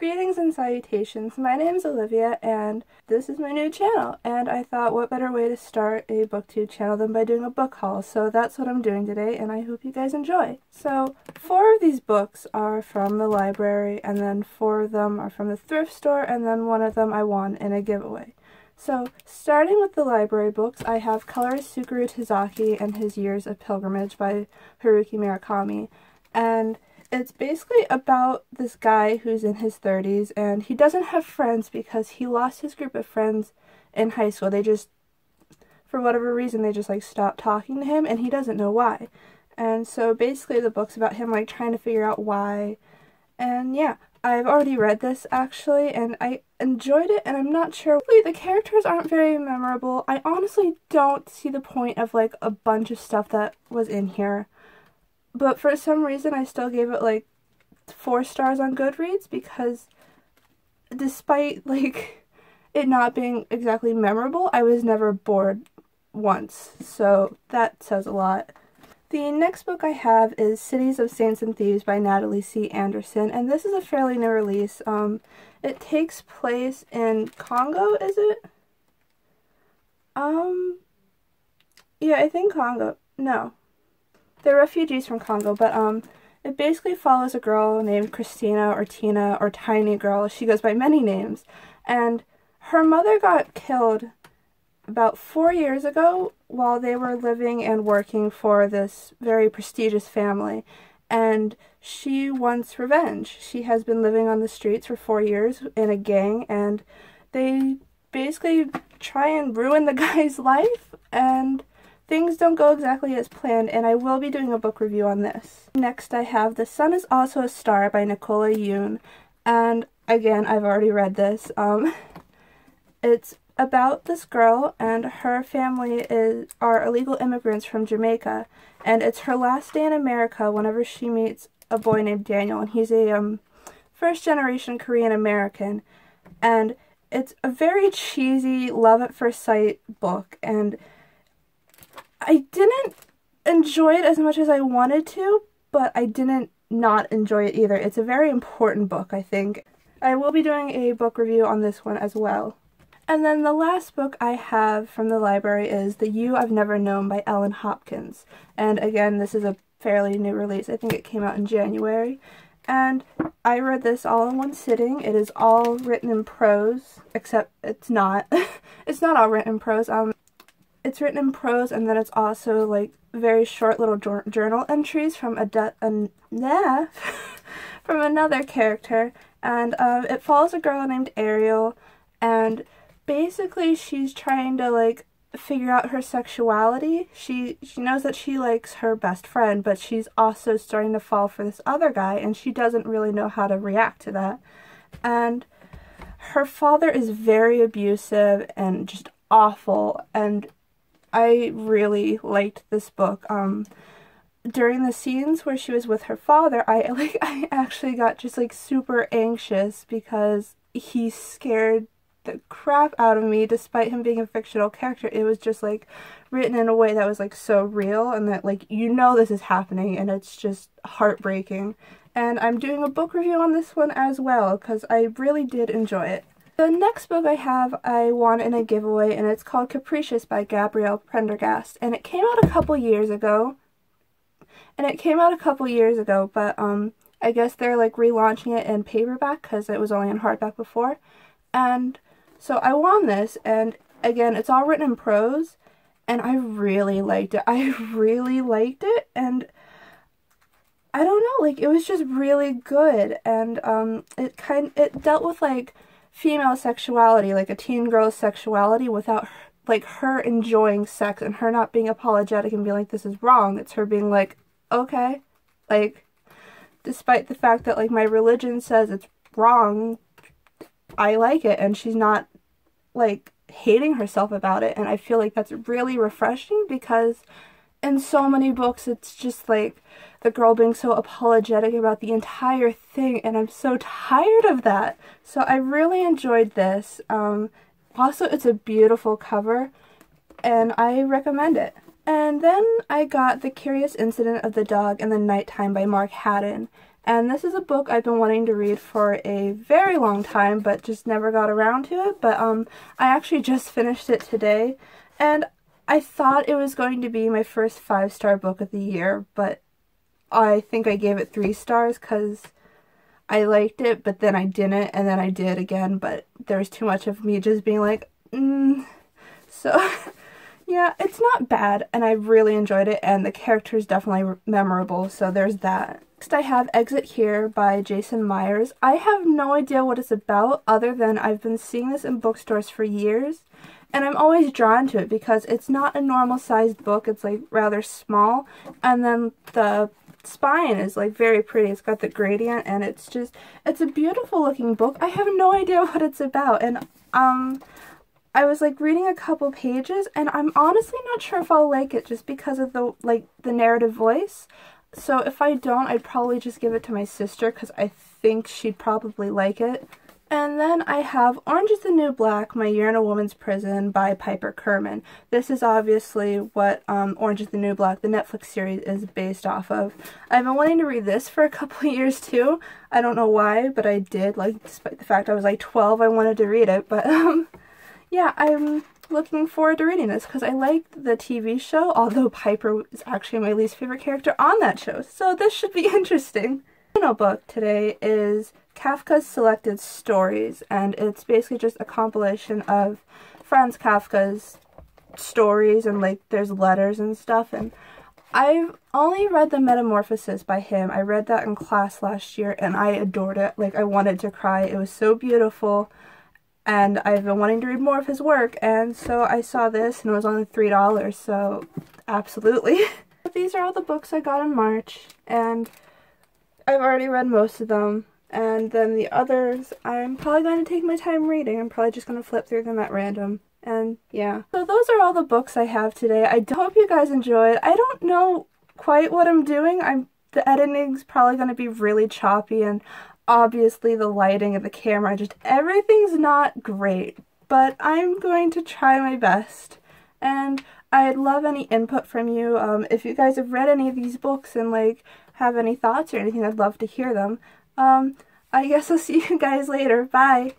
Greetings and salutations, my name is Olivia and this is my new channel and I thought what better way to start a booktube channel than by doing a book haul so that's what I'm doing today and I hope you guys enjoy. So four of these books are from the library and then four of them are from the thrift store and then one of them I won in a giveaway. So starting with the library books I have Colorless Tsukuru Tazaki and His Years of Pilgrimage by Haruki Murakami and it's basically about this guy who's in his 30s and he doesn't have friends because he lost his group of friends in high school. They just, for whatever reason, they just like stopped talking to him and he doesn't know why. And so basically the book's about him like trying to figure out why. And yeah, I've already read this actually and I enjoyed it and I'm not sure. The characters aren't very memorable. I honestly don't see the point of like a bunch of stuff that was in here. But for some reason, I still gave it like four stars on Goodreads because despite like it not being exactly memorable, I was never bored once. So that says a lot. The next book I have is Cities of Saints and Thieves by Natalie C. Anderson, and this is a fairly new release. Um, it takes place in Congo, is it? Um, yeah, I think Congo. No, they're refugees from Congo, but um, it basically follows a girl named Christina or Tina or Tiny Girl. She goes by many names, and her mother got killed about four years ago while they were living and working for this very prestigious family. And she wants revenge. She has been living on the streets for four years in a gang, and they basically try and ruin the guy's life. And Things don't go exactly as planned, and I will be doing a book review on this. Next, I have The Sun is Also a Star by Nicola Yoon, and again, I've already read this. Um, it's about this girl, and her family is are illegal immigrants from Jamaica, and it's her last day in America whenever she meets a boy named Daniel, and he's a um, first generation Korean American, and it's a very cheesy love at first sight book, and I didn't enjoy it as much as I wanted to, but I didn't not enjoy it either. It's a very important book, I think. I will be doing a book review on this one as well. And then the last book I have from the library is The You I've Never Known by Ellen Hopkins. And again, this is a fairly new release. I think it came out in January. And I read this all in one sitting. It is all written in prose, except it's not. it's not all written in prose. Um, it's written in prose and then it's also like very short little journal entries from a, de- a nah, from another character and um, it follows a girl named Ariel and basically she's trying to like figure out her sexuality. She she knows that she likes her best friend, but she's also starting to fall for this other guy and she doesn't really know how to react to that. And her father is very abusive and just awful and I really liked this book. Um, during the scenes where she was with her father, I like I actually got just like super anxious because he scared the crap out of me despite him being a fictional character. It was just like written in a way that was like so real and that like you know this is happening and it's just heartbreaking. And I'm doing a book review on this one as well because I really did enjoy it. The next book I have I won in a giveaway and it's called Capricious by Gabrielle Prendergast and it came out a couple years ago. And it came out a couple years ago but um I guess they're like relaunching it in paperback because it was only in hardback before. And so I won this and again it's all written in prose and I really liked it. I really liked it and I don't know, like it was just really good and um it kind it dealt with like female sexuality, like a teen girl's sexuality, without like her enjoying sex and her not being apologetic and being like this is wrong. It's her being like, okay, like despite the fact that like my religion says it's wrong, I like it and she's not like hating herself about it and I feel like that's really refreshing because in so many books it's just like the girl being so apologetic about the entire thing and I'm so tired of that. So I really enjoyed this. Um, also, it's a beautiful cover and I recommend it. And then I got The Curious Incident of the Dog in the Nighttime by Mark Haddon. And this is a book I've been wanting to read for a very long time, but just never got around to it. But um, I actually just finished it today, and I thought it was going to be my first five-star book of the year, but I think I gave it three stars because I liked it, but then I didn't, and then I did again, but there was too much of me just being like, mm. So, yeah, it's not bad, and I really enjoyed it, and the character is definitely memorable, so there's that. Next I have Exit Here by Jason Myers. I have no idea what it's about other than I've been seeing this in bookstores for years and I'm always drawn to it because it's not a normal sized book, it's like rather small and then the spine is like very pretty. It's got the gradient and it's just it's a beautiful looking book. I have no idea what it's about and um I was like reading a couple pages and I'm honestly not sure if I'll like it just because of the like the narrative voice. So if I don't, I'd probably just give it to my sister because I think she'd probably like it. And then I have Orange is the New Black, My Year in a Woman's Prison by Piper Kerman. This is obviously what um, Orange is the New Black, the Netflix series, is based off of. I've been wanting to read this for a couple years too. I don't know why, but I did. Like, despite the fact I was like 12, I wanted to read it. But, um, yeah, I'm looking forward to reading this because I liked the TV show, although Piper is actually my least favorite character on that show, so this should be interesting. The final book today is Kafka's Selected Stories, and it's basically just a compilation of Franz Kafka's stories, and like there's letters and stuff, and I've only read The Metamorphosis by him. I read that in class last year and I adored it. Like, I wanted to cry. It was so beautiful and I've been wanting to read more of his work and so I saw this and it was only $3 so absolutely. These are all the books I got in March and I've already read most of them and then the others I'm probably going to take my time reading. I'm probably just going to flip through them at random and yeah. So those are all the books I have today. I hope you guys enjoyed. I don't know quite what I'm doing. I'm the editing's probably going to be really choppy and obviously the lighting of the camera, just everything's not great, but I'm going to try my best. And I'd love any input from you. Um, if you guys have read any of these books and like have any thoughts or anything, I'd love to hear them. Um, I guess I'll see you guys later. Bye!